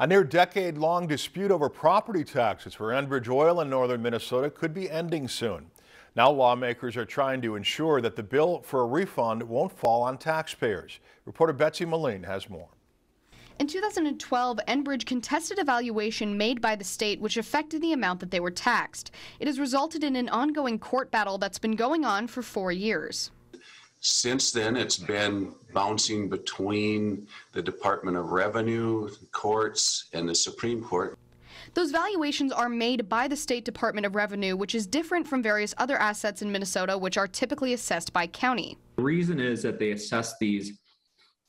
A near decade-long dispute over property taxes for Enbridge Oil in northern Minnesota could be ending soon. Now lawmakers are trying to ensure that the bill for a refund won't fall on taxpayers. Reporter Betsy Moline has more. In 2012, Enbridge contested a valuation made by the state which affected the amount that they were taxed. It has resulted in an ongoing court battle that's been going on for four years. Since then, it's been bouncing between the Department of Revenue, courts, and the Supreme Court. Those valuations are made by the State Department of Revenue, which is different from various other assets in Minnesota, which are typically assessed by county. The reason is that they assess these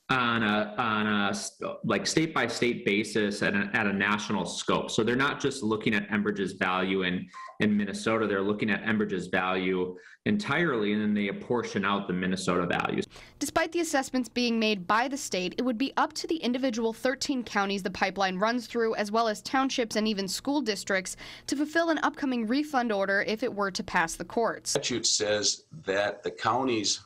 on a on a like state by state basis at a, at a national scope. So they're not just looking at Enbridge's value in in Minnesota. They're looking at Enbridge's value entirely, and then they apportion out the Minnesota values. Despite the assessments being made by the state, it would be up to the individual 13 counties the pipeline runs through, as well as townships and even school districts, to fulfill an upcoming refund order if it were to pass the courts. Statute says that the counties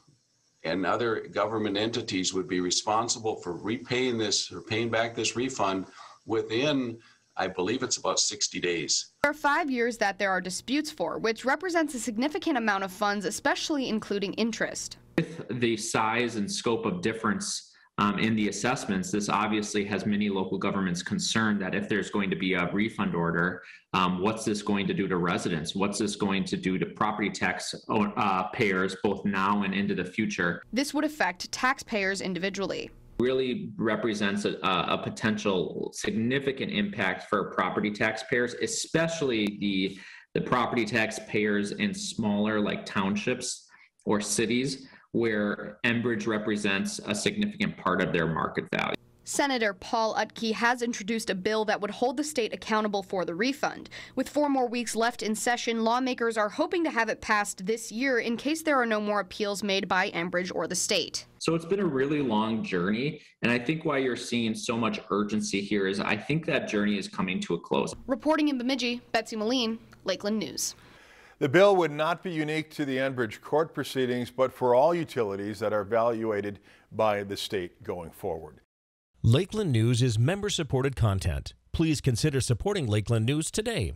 and other government entities would be responsible for repaying this or paying back this refund within, I believe it's about 60 days. There are five years that there are disputes for, which represents a significant amount of funds, especially including interest. With the size and scope of difference um, in the assessments, this obviously has many local governments concerned that if there's going to be a refund order, um, what's this going to do to residents? What's this going to do to property tax uh, payers both now and into the future? This would affect taxpayers individually really represents a, a, potential significant impact for property taxpayers, especially the the property taxpayers in smaller like townships or cities where Enbridge represents a significant part of their market value. Senator Paul Utke has introduced a bill that would hold the state accountable for the refund. With four more weeks left in session, lawmakers are hoping to have it passed this year in case there are no more appeals made by Enbridge or the state. So it's been a really long journey, and I think why you're seeing so much urgency here is I think that journey is coming to a close. Reporting in Bemidji, Betsy Moline, Lakeland News. The bill would not be unique to the Enbridge court proceedings, but for all utilities that are evaluated by the state going forward. Lakeland News is member supported content. Please consider supporting Lakeland News today.